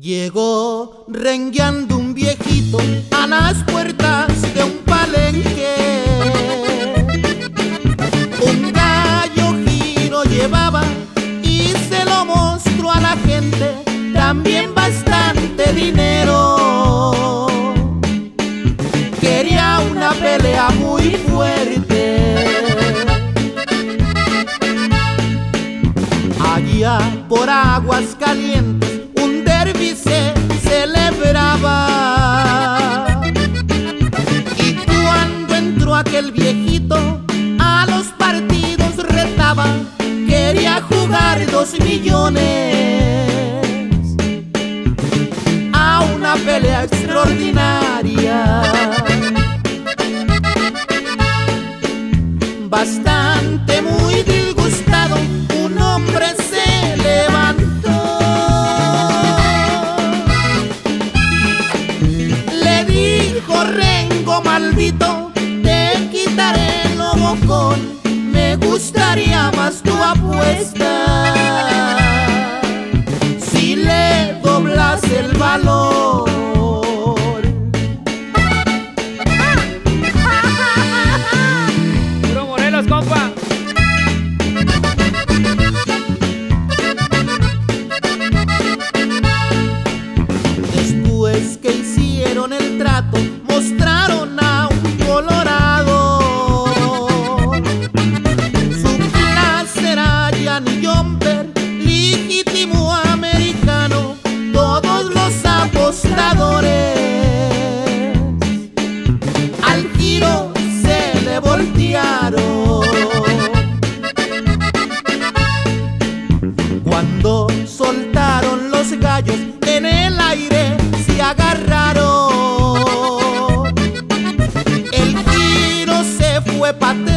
Llegó rengueando un viejito a las puertas de un palenque. Un gallo giro llevaba y se lo mostró a la gente, también bastante dinero. Quería una pelea muy fuerte. Allá por aguas calientes celebraba. Y cuando entró aquel viejito, a los partidos retaba, quería jugar dos millones a una pelea extraordinaria. Maldito, te quitaré el bocón. Me gustaría más tu apuesta. Si le doblas el valor. Después que hicieron el trato, mostraron fue